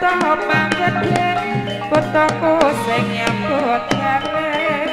Toko mangkete, toko sing nyambut gawe.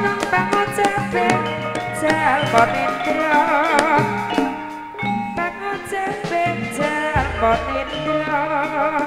nang pengocepe Celpotin kerok Pengocepe Celpotin kerok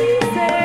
dices.